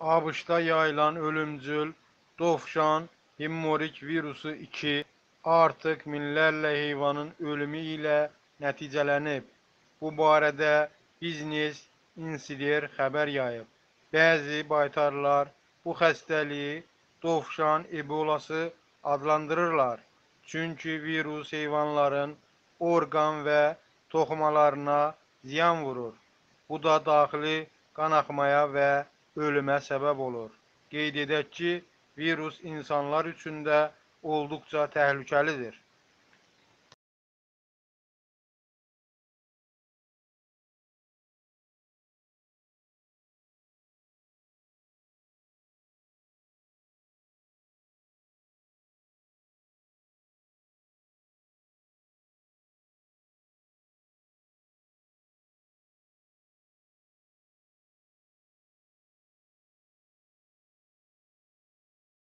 ABŞ-da yayılan ölümcül dovşan hemmorik virusu 2 artıq minlərlə heyvanın ölümü ilə nəticələnib. Bu barədə Biznes Insider xəbər yayıb. Bəzi baytarlar bu xəstəliyi dovşan ebolası adlandırırlar. Çünki virus heyvanların orqan və toxumalarına ziyan vurur. Bu da daxili qanaxmaya və ölümə səbəb olur. Qeyd edək ki, virus insanlar üçün də olduqca təhlükəlidir.